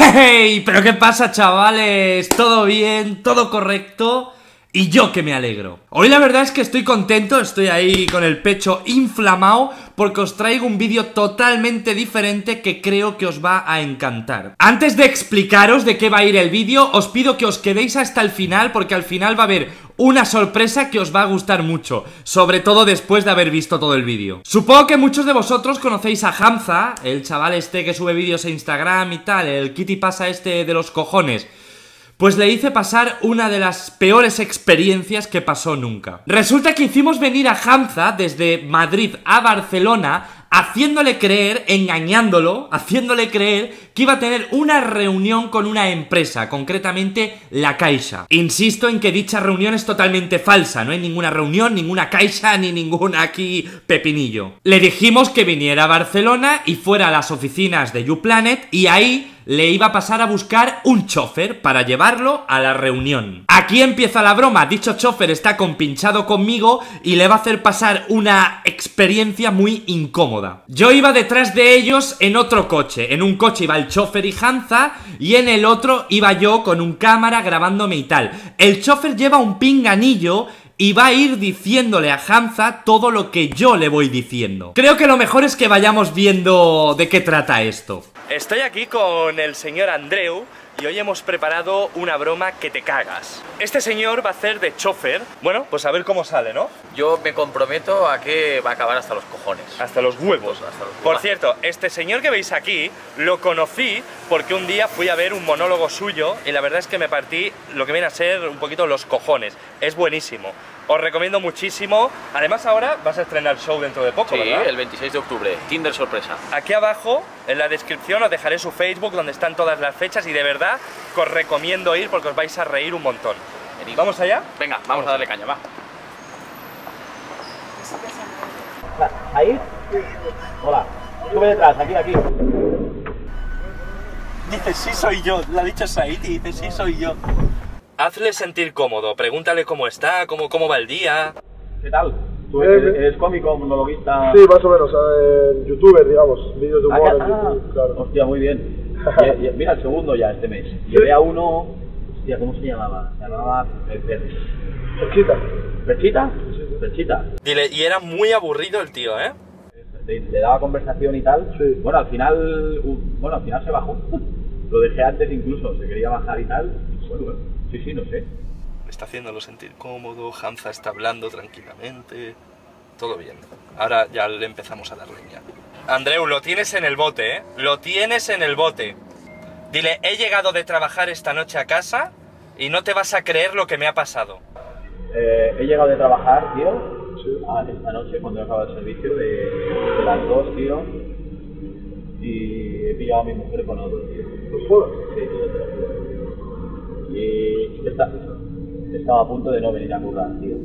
¡Hey! ¿Pero qué pasa, chavales? ¿Todo bien? ¿Todo correcto? Y yo que me alegro. Hoy la verdad es que estoy contento, estoy ahí con el pecho inflamado porque os traigo un vídeo totalmente diferente que creo que os va a encantar. Antes de explicaros de qué va a ir el vídeo, os pido que os quedéis hasta el final porque al final va a haber una sorpresa que os va a gustar mucho, sobre todo después de haber visto todo el vídeo. Supongo que muchos de vosotros conocéis a Hamza, el chaval este que sube vídeos a Instagram y tal, el kitty pasa este de los cojones. Pues le hice pasar una de las peores experiencias que pasó nunca. Resulta que hicimos venir a Hamza desde Madrid a Barcelona haciéndole creer, engañándolo, haciéndole creer que iba a tener una reunión con una empresa, concretamente la Caixa. Insisto en que dicha reunión es totalmente falsa, no hay ninguna reunión, ninguna Caixa ni ningún aquí pepinillo. Le dijimos que viniera a Barcelona y fuera a las oficinas de YouPlanet y ahí le iba a pasar a buscar un chofer para llevarlo a la reunión. Aquí empieza la broma, dicho chofer está compinchado conmigo y le va a hacer pasar una experiencia muy incómoda. Yo iba detrás de ellos en otro coche, en un coche iba el chofer y Hanza y en el otro iba yo con un cámara grabándome y tal. El chofer lleva un pinganillo y va a ir diciéndole a Hanza todo lo que yo le voy diciendo. Creo que lo mejor es que vayamos viendo de qué trata esto. Estoy aquí con el señor Andreu y hoy hemos preparado una broma que te cagas. Este señor va a hacer de chofer. Bueno, pues a ver cómo sale, ¿no? Yo me comprometo a que va a acabar hasta los cojones. Hasta los huevos. Hasta los. Por cierto, este señor que veis aquí lo conocí porque un día fui a ver un monólogo suyo y la verdad es que me partí lo que viene a ser un poquito los cojones. Es buenísimo. Os recomiendo muchísimo. Además ahora vas a estrenar show dentro de poco, Sí, ¿verdad? el 26 de octubre. Tinder sorpresa. Aquí abajo, en la descripción, os dejaré su Facebook donde están todas las fechas y de verdad que os recomiendo ir porque os vais a reír un montón. Venid. ¿Vamos allá? Venga, vamos a darle caña, va. ¿Ahí? Hola. Sube detrás, aquí, aquí. Dice, sí soy yo. La ha dicho Said y dice, sí soy yo. Hazle sentir cómodo, pregúntale cómo está, cómo, cómo va el día. ¿Qué tal? ¿Tú Eh, eres, eres cómico, monologuista? Sí, más o menos, eh, youtuber, digamos, vídeos de Ah, humor ah, YouTube, claro. Hostia, muy bien. Mira, el segundo ya este mes. Llevé a uno... Hostia, ¿cómo se llamaba? Se llamaba... Per- Per- Cerquita. ¿Perchita? Perchita. Dile, y era muy aburrido el tío, ¿eh? Le, le daba conversación y tal. Sí. Bueno, al final... uh, bueno, al final se bajó. Lo dejé antes incluso, se quería bajar y tal. Bueno, bueno, sí, sí, no sé. Está haciéndolo sentir cómodo, Hanza está hablando tranquilamente. Todo bien. Ahora ya le empezamos a dar leña. Andreu, lo tienes en el bote, ¿eh? Lo tienes en el bote. Dile, he llegado de trabajar esta noche a casa y no te vas a creer lo que me ha pasado. Eh, he llegado de trabajar, tío, a esta noche cuando he acabado el servicio de, de las dos, tío, y he pillado a mi mujer con otro, tío. Pues jodas. Sí, tío, lo juro. Y esta- estaba a punto de no venir a currar, tío.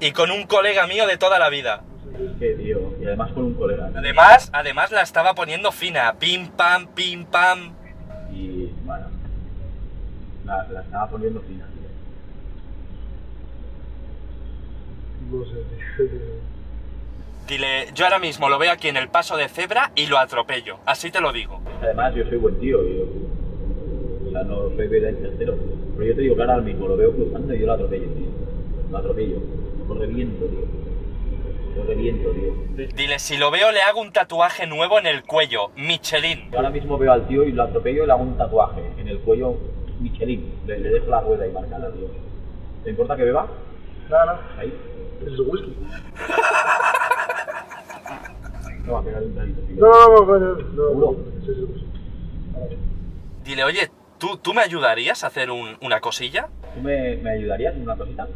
Y con un colega mío de toda la vida. Es que, tío, y además con un colega. Además, además la estaba poniendo fina. Pim pam, pim pam. Y, bueno, la, la estaba poniendo fina, tío. No sé, tío. Dile, yo ahora mismo lo veo aquí en el paso de cebra y lo atropello. Así te lo digo. Además, yo soy buen tío, yo. O sea, no soy violento cero. Pero yo te digo que ahora mismo lo veo cruzando y yo lo atropello, tío. Lo atropello. Lo reviento, tío. Lo reviento, tío. Dile, si lo veo le hago un tatuaje nuevo en el cuello. Michelin. Yo ahora mismo veo al tío y lo atropello y le hago un tatuaje en el cuello Michelin. Le, le dejo la rueda y marcada, tío. ¿Te importa que beba? Nada, nada. Ahí. Ese es whisky. No va a pegar un traguito, tío. No, no, no, coño. No, ¿Seguro? Sí, sí, sí. Dile, oye, ¿tú, ¿tú me ayudarías a hacer un- una cosilla? ¿Tú me, me ayudarías en una cosita?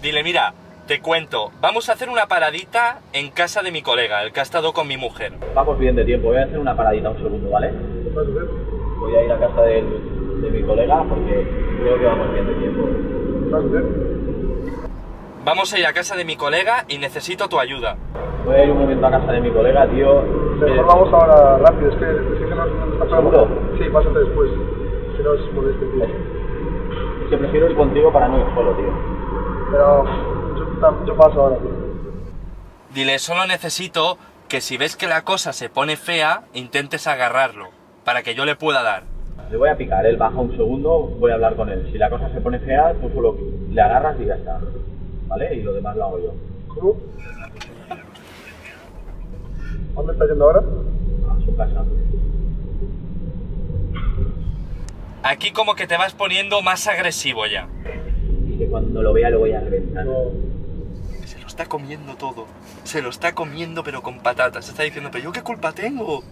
Dile, mira, te cuento, vamos a hacer una paradita en casa de mi colega, el que ha estado con mi mujer. Vamos bien de tiempo. Voy a hacer una paradita un segundo, ¿vale? Voy a ir a casa del- de mi colega porque creo que vamos bien de tiempo. Vamos a ir a casa de mi colega y necesito tu ayuda. Voy a ir un momento a casa de mi colega, tío. Mejor Eh, vamos ahora rápido, es que, es que no nos está ¿Seguro? Sí, pásate después. Si no es molesto, tío. Es que prefiero ir contigo para no ir solo, tío. Pero yo, yo paso ahora, tío. Dile, solo necesito que si ves que la cosa se pone fea, intentes agarrarlo. para que yo le pueda dar. Le voy a picar, él baja un segundo, voy a hablar con él. Si la cosa se pone fea, tú solo le agarras y ya está. ¿Vale? Y lo demás lo hago yo. ¿Cómo? ¿Dónde está yendo ahora? A su casa. Aquí como que te vas poniendo más agresivo ya. Y que cuando lo vea lo voy a reventar. No. Se lo está comiendo todo. Se lo está comiendo pero con patatas. Está diciendo, pero yo qué culpa tengo.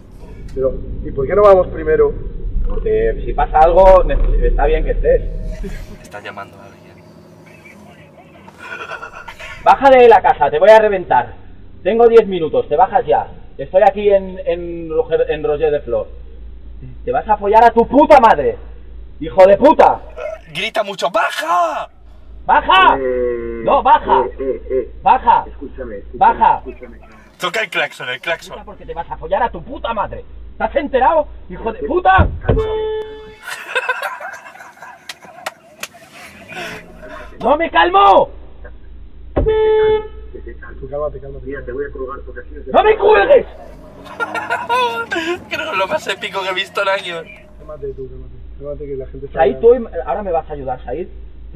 Pero, ¿y por qué no vamos primero? Porque si pasa algo, está bien que estés. Está llamando a alguien. Baja de la casa, te voy a reventar. Tengo 10 minutos, te bajas ya. Estoy aquí en, en, Roger, en Roger de Flor. Te vas a follar a tu puta madre. ¡Hijo de puta! Grita mucho, ¡baja! ¡Baja! Eh, No, baja. Eh, eh, eh. ¡Baja! Escúchame, escúchame, Baja. escúchame. Toca el claxon, el claxon. Porque te vas a follar a tu puta madre. ¿Estás enterado, hijo de puta? ¡No me calmo! Cálmate, cálmate. Mira, te voy a colgar porque así no te- ¡No me cuelgues! Creo que es lo más épico que he visto en años. Cálmate tú, cálmate. Cálmate que la gente está... Said, tú ahora me vas a ayudar, Said.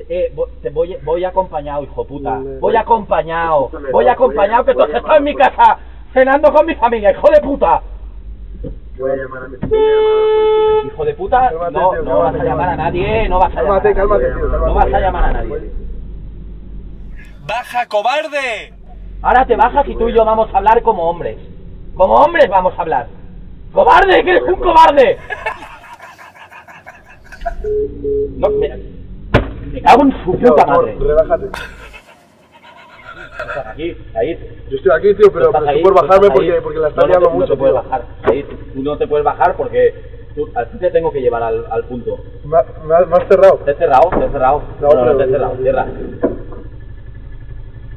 Eh, te voy, voy acompañado, hijo puta. Voy acompañado. Voy acompañado, que tú has estado en mi casa cenando con mi familia, hijo de puta. Voy a llamar a mi. Hijo de puta, Cálmate, no, tío, no vas a llamar a nadie, no vas a llamar Cálmate, a nadie. cálmate, tío, cálmate. No vas a llamar a nadie. ¡Baja, cobarde! Ahora te bajas y tú y yo vamos a hablar como hombres. Como hombres vamos a hablar. ¡Cobarde! ¡Que eres un cobarde! No, me, me cago en su puta madre. relájate. Estás aquí, Said. Yo estoy aquí, tío, pero, Estás pero ahí, por estás bajarme ahí. porque, porque la está No, no te- liando no mucho, te puedes tío. bajar. Tú no te puedes bajar porque tú, a ti te tengo que llevar al, al punto. Me, me has- me has cerrado. Te he cerrado, te he cerrado. No, No, no, te he cerrado. Cierra.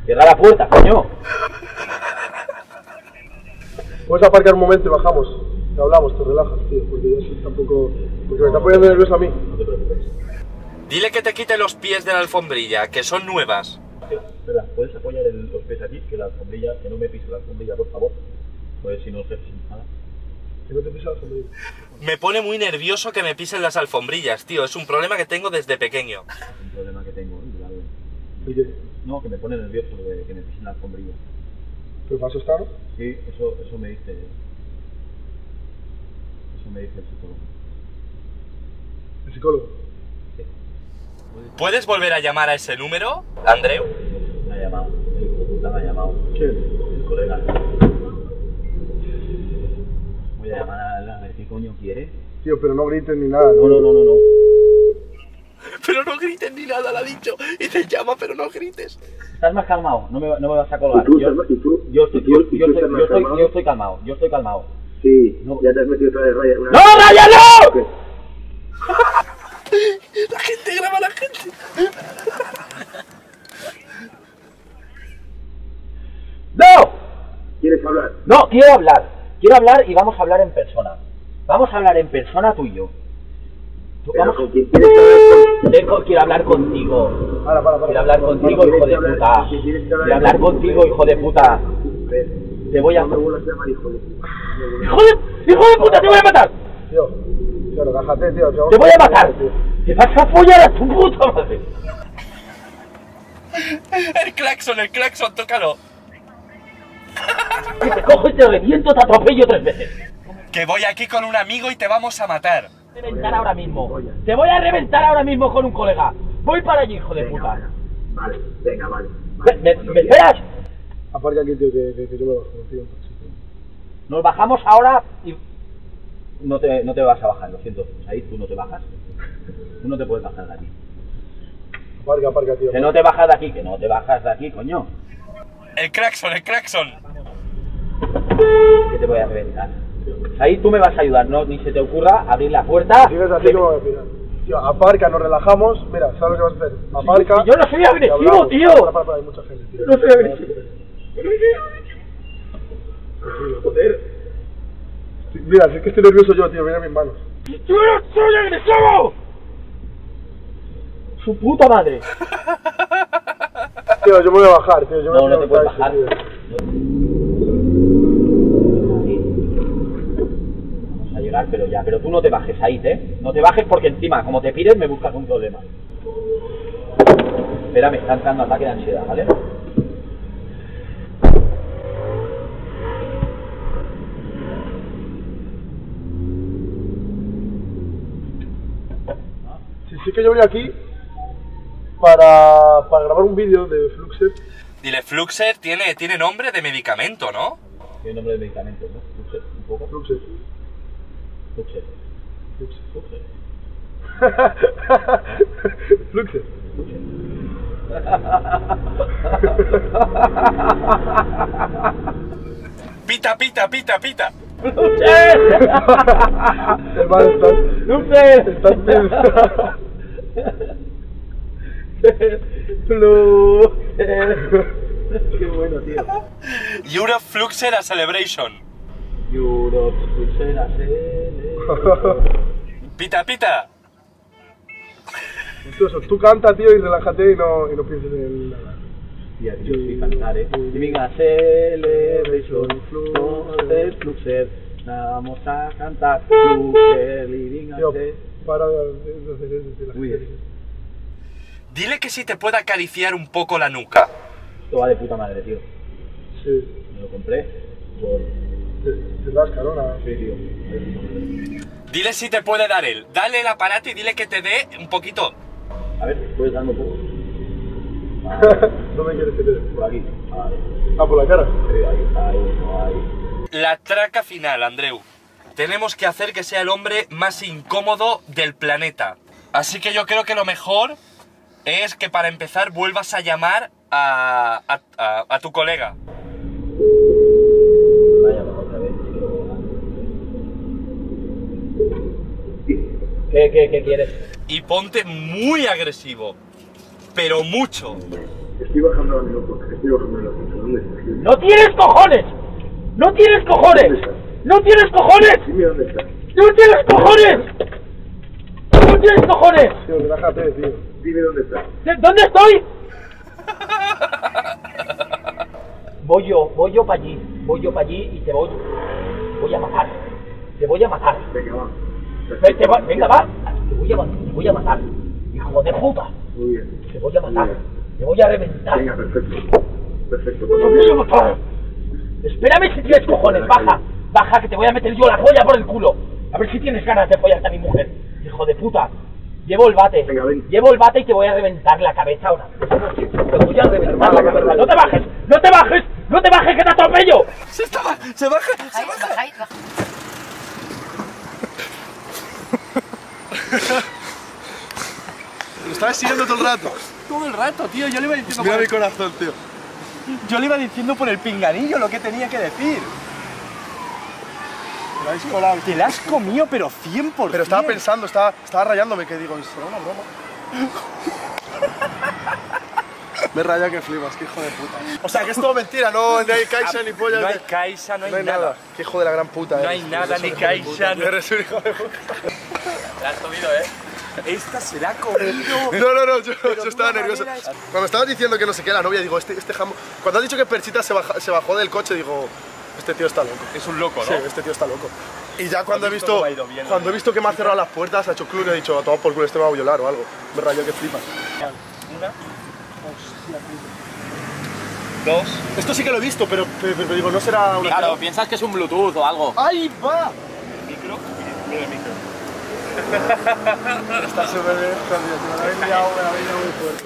Cierra la puerta, coño. Puedes aparcar un momento y bajamos. Te hablamos, te relajas, tío, porque yo soy tampoco... Porque me está poniendo nervioso a mí. Dile que te quite los pies de la alfombrilla, que son nuevas. Espera, ¿puedes apoyar el- los pies aquí? Que la alfombrilla, que no me pise la alfombrilla, por favor. Pues si no se nada. Que no te pisas, hombre. Me pone muy nervioso que me pisen las alfombrillas, tío. Es un problema que tengo desde pequeño. Es un problema que tengo, ¿eh? No, que me pone nervioso de que me pisen la alfombrilla. ¿Pero para eso está? Sí, eso, eso me dice. Eso me dice el psicólogo. El psicólogo. ¿Puedes volver a llamar a ese número, Andreu? Me ha llamado. El me ha llamado. ¿Quién? El colega. Voy a llamar a a ver qué coño quiere. Tío, pero no grites ni nada. No, no, no, no, no. Pero no grites ni nada, le ha dicho. Y te llama, pero no grites. Estás más calmado, no me, no me vas a colgar. ¿Y tú, Yo, Salma- y tú? yo estoy, ¿Y tú- yo, estoy, yo calmado? yo estoy calmado, yo estoy calmado. Sí, No. ya te has metido otra vez raya. Una... ¡No, Raya, no! La gente graba a la gente. ¡No! ¿Quieres hablar? No, quiero hablar. Quiero hablar y vamos a hablar en persona. Vamos a hablar en persona tú y yo. Tú- Pero Vamos, con quién quieres hablar? Tengo- quiero hablar contigo. Para, para, para. Quiero hablar contigo, hijo de puta. Quiero hablar contigo, hijo de puta. Te voy a... No llamar hijo de ¡Hijo de, puta, te voy a matar! Tío, tío, relájate, tío. ¡Te voy a matar! ¡Te vas a follar a tu puta madre! El claxon, el claxon, tócalo. Que te cojo y te reviento, te atropello tres veces. Que voy aquí con un amigo y te vamos a matar. Reventar ahora mismo. Te voy a reventar ahora mismo con un colega. Voy para allí, hijo de Venga, puta. venga. Vale, venga, vale. ¿Me, me- me esperas? Aparca aquí, tío, que, que, que yo me bajo, tío. Nos bajamos ahora y... No te, no te vas a bajar, lo siento. Ahí tú no te bajas. Tú no te puedes bajar de aquí. Aparca, aparca, tío. Que no te bajas de aquí, que no te bajas de aquí, coño. El claxon, el claxon. Que te voy a reventar. Ahí tú me vas a ayudar, no ni se te ocurra abrir la puerta. Sigues así, ¿cómo voy a pillar? Tío, aparca, nos relajamos. Mira, ¿sabes lo que vas a hacer? Aparca. Yo no soy agresivo, hablamos. tío. Para, para, para, hay mucha gente, tío. No soy agresivo. Joder. Mira, si es que estoy nervioso yo, tío, mira mis manos. ¡Yo no soy agresivo! Su puta madre. Tío, yo me voy a bajar, tío. Yo me No, voy no a te puedes taxi, bajar. tío. Pero ya. Pero tú no te bajes ahí, ¿eh? No te bajes porque encima, como te pires, me buscas un problema. Espera, me está entrando ataque de ansiedad, ¿vale? Sí, sí que yo voy aquí para, para grabar un vídeo de Fluxet. Dile, Fluxer tiene, tiene nombre de medicamento, ¿no? Tiene nombre de medicamento, ¿no? Fluxer, un poco. Fluxet. Fluxer. Fluxer. Pita, pita, pita, pita. Hermano, estás. ¡Fluxer! Estás bien. Fluxer. Qué bueno, tío. Europe Fluxer a Celebration. Europe, Fluxer, acele. Pita, pita. Incluso tú canta, tío, y relájate y no, y no pienses en nada. Tía, tío, sí, cantar, eh. Living a celebration, Fluxer, Fluxer. Vamos a cantar, Fluxer, living a Tío, celebration. para de hacer eso, Muy bien. Dile que si te puede acariciar un poco la nuca. Esto va de puta madre, tío. Sí, Me lo compré por... te, rasca, ¿no? La- Sí, tío. Dile si te puede dar él. Dale el aparato y dile que te dé un poquito. A ver, puedes darme un poco. ¿Dónde quieres que te dé? Por aquí. Ahí, Ah, por la cara. ahí, ahí, ahí. La traca final, Andreu. Tenemos que hacer que sea el hombre más incómodo del planeta. Así que yo creo que lo mejor es que para empezar vuelvas a llamar a, a, a- a tu colega. Vaya, vamos otra vez. ¿Qué, qué, qué quieres? Y ponte muy agresivo. Pero mucho. Estoy bajando a mi loco, estoy bajando ascensor. ¿Dónde estás? ¡No tienes cojones! ¡No tienes cojones! ¡No tienes cojones! Dime dónde estás. ¡No tienes cojones! ¡No tienes cojones! Tío, relájate, tío. Dime dónde estás. ¿De- ¿Dónde estoy? Voy yo, voy yo para allí, voy yo para allí y te voy, voy a matar, te voy a matar. Venga, va. Ve- te va- venga, va, te voy a, te voy a matar, hijo de puta, Muy bien. te voy a matar, te voy a reventar, Venga, perfecto. Perfecto. pues te voy a matar. Espérame si tienes cojones, baja, baja que te voy a meter yo la polla por el culo. A ver si tienes ganas de follarte a mi mujer, hijo de puta. Llevo el bate, Venga, ven. llevo el bate y te voy a reventar la cabeza ahora. Te voy a reventar la cabeza. No te bajes, no te bajes, no te bajes que te atropello. Se, estaba, se baja. Bajáis, bajáis. Lo estabas siguiendo todo el rato. Todo el rato, tío. Yo le iba diciendo Mira mi corazón, tío. Yo le iba diciendo por el pinganillo lo que tenía que decir. Colado. Te la has comido, pero 100%. Pero estaba pensando, estaba, estaba rayándome que digo, ¿será una broma? Me raya que flipas, que hijo de puta. O sea, que es todo mentira, no, ni hay caixa ni pollas. No hay caixa, no hay, no hay nada. nada. Que hijo de la gran puta, No hay nada, eres ni caixa, no- Eres un hijo de puta. Te has comido, ¿eh? Esta se la ha comido. No, no, no, yo, estaba nervioso. es- Cuando estabas diciendo que no sé qué, la novia, digo, este, este jamón. Cuando has dicho que Perchita se, baja- se bajó del coche, digo, este tío está loco. Es un loco, ¿no? Sí, este tío está loco. Y ya cuando he visto bien, cuando he visto que me ha cerrado las puertas, ha hecho club y he dicho, a tomar por culo, este me va a violar o algo. Me rayó que flipas. Una. Dos. Esto sí que lo he visto, pero, pero- pero digo, no será una. Claro, piensas que es un Bluetooth o algo. ¡Ahí va! Micro. Mira el micro. Está súper bien. Me liado muy fuerte.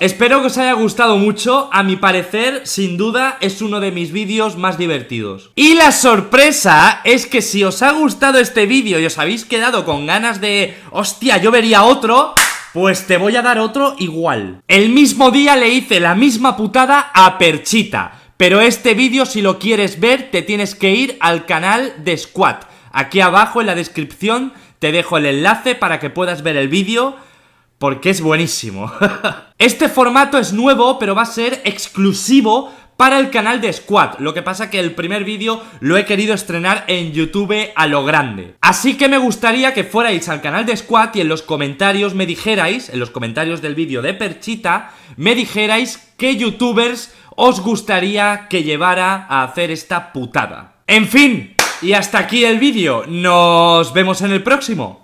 Espero que os haya gustado mucho, a mi parecer, sin duda, es uno de mis vídeos más divertidos. Y la sorpresa es que si os ha gustado este vídeo y os habéis quedado con ganas de, hostia, yo vería otro, pues te voy a dar otro igual. El mismo día le hice la misma putada a Perchita, pero este vídeo si lo quieres ver te tienes que ir al canal de Squat. Aquí abajo en la descripción te dejo el enlace para que puedas ver el vídeo porque es buenísimo. este formato es nuevo, pero va a ser exclusivo para el canal de Squad. Lo que pasa que el primer vídeo lo he querido estrenar en YouTube a lo grande. Así que me gustaría que fuerais al canal de Squad y en los comentarios me dijerais, en los comentarios del vídeo de Perchita, me dijerais qué youtubers os gustaría que llevara a hacer esta putada. En fin, Y hasta aquí el vídeo. Nos vemos en el próximo.